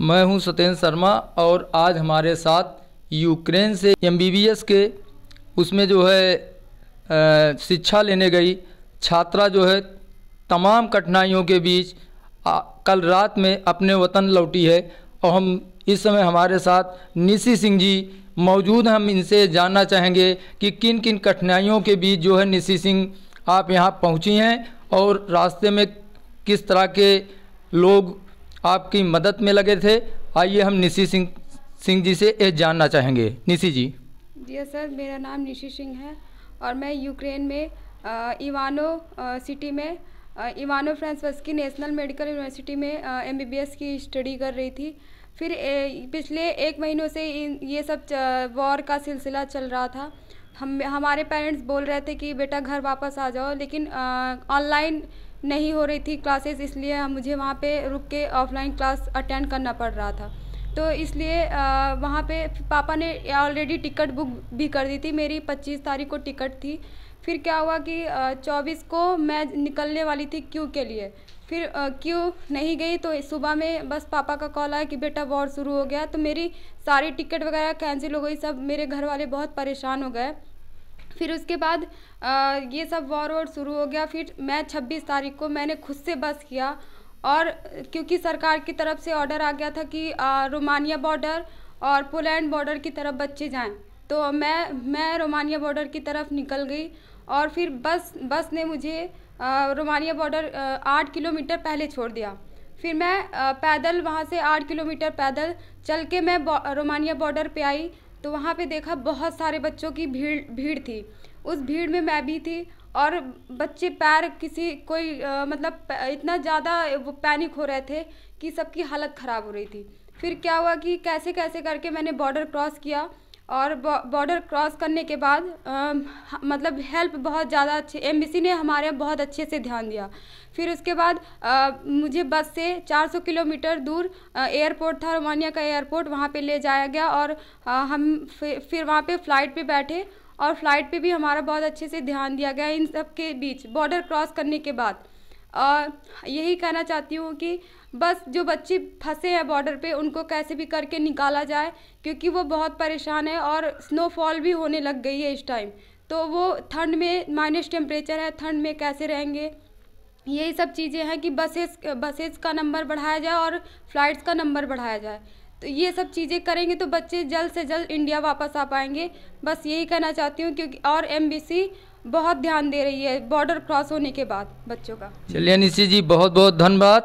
मैं हूँ सत्येंद्र शर्मा और आज हमारे साथ यूक्रेन से एमबीबीएस के उसमें जो है शिक्षा लेने गई छात्रा जो है तमाम कठिनाइयों के बीच आ, कल रात में अपने वतन लौटी है और हम इस समय हमारे साथ निशी सिंह जी मौजूद हम इनसे जानना चाहेंगे कि किन किन कठिनाइयों के बीच जो है निशी सिंह आप यहाँ पहुँची हैं और रास्ते में किस तरह के लोग आपकी मदद में लगे थे। आइए हम निशी सिंह सिंह जी से ये जानना चाहेंगे। निशी जी। जी सर मेरा नाम निशी सिंह है और मैं यूक्रेन में इवानो सिटी में Ivano Frankivsk national medical university में एमबीबीएस की स्टडी कर रही थी। फिर ए, पिछले एक महीनों से ये सब वॉर का सिलसिला चल रहा था। हम हमारे पेरेंट्स बोल रहे थे कि बेटा घर वापस आ जाओ लेकिन ऑनलाइन नहीं हो रही थी क्लासेस, इसलिए मुझे वहाँ पे रुक के ऑफलाइन क्लास अटेंड करना पड़ रहा था। तो इसलिए वहाँ पे पापा ने ऑलरेडी टिकट बुक भी कर दी थी। मेरी पच्चीस तारीख को टिकट थी। फिर क्या हुआ कि चौबीस को मैं निकलने वाली थी क्यू के लिए। फिर क्यू नहीं गई तो सुबह में बस पापा का कॉल आया कि बेटा वॉर शुरू हो गया। तो मेरी सारी टिकट वगैरह कैंसिल हो गई। सब मेरे घर वाले बहुत परेशान हो गए। फिर उसके बाद अ, ये सब वॉर वॉर शुरू हो गया। फिर मैं 26 तारीख को मैंने खुद से बस किया और क्योंकि सरकार की तरफ़ से ऑर्डर आ गया था कि रोमानिया बॉर्डर और पोलैंड बॉर्डर की तरफ़ बच्चे जाएँ। तो मैं मैं रोमानिया बॉर्डर की तरफ़ निकल गई और फिर बस बस ने मुझे रोमानिया बॉर्डर आठ किलोमीटर पहले छोड़ दिया। फिर मैं पैदल वहाँ से आठ किलोमीटर पैदल चल के मैं रोमानिया बॉर्डर पे आई तो वहाँ पे देखा बहुत सारे बच्चों की भीड़ भीड़ थी। उस भीड़ में मैं भी थी और बच्चे पैर किसी कोई आ, मतलब इतना ज़्यादा वो पैनिक हो रहे थे कि सबकी हालत ख़राब हो रही थी। फिर क्या हुआ कि कैसे कैसे करके मैंने बॉर्डर क्रॉस किया और बॉर्डर क्रॉस करने के बाद ह- मतलब हेल्प बहुत ज़्यादा अच्छे एमबीसी ने हमारे बहुत अच्छे से ध्यान दिया। फिर उसके बाद अ, मुझे बस से 400 किलोमीटर दूर एयरपोर्ट था रोमानिया का एयरपोर्ट वहाँ पे ले जाया गया और अ, हम फिर फिर वहाँ पे फ़्लाइट पे बैठे और फ़्लाइट पे भी हमारा बहुत अच्छे से ध्यान दिया गया इन सब के बीच बॉर्डर क्रॉस करने के बाद। और यही कहना चाहती हूँ कि बस जो बच्चे फंसे हैं बॉर्डर पे, उनको कैसे भी करके निकाला जाए, क्योंकि वो बहुत परेशान है और स्नोफॉल भी होने लग गई है इस टाइम तो वो ठंड में माइनस टेम्परेचर है, ठंड में कैसे रहेंगे? यही सब चीज़ें हैं कि बसेस बसेस का नंबर बढ़ाया जाए और फ्लाइट्स का नंबर बढ़ाया जाए. तो ये सब चीज़ें करेंगे तो बच्चे जल्द से जल्द इंडिया वापस आ पाएँगे. बस यही कहना चाहती हूँ, क्योंकि और एमबीसी बहुत ध्यान दे रही है बॉर्डर क्रॉस होने के बाद बच्चों का। चलिए निशी जी बहुत बहुत धन्यवाद।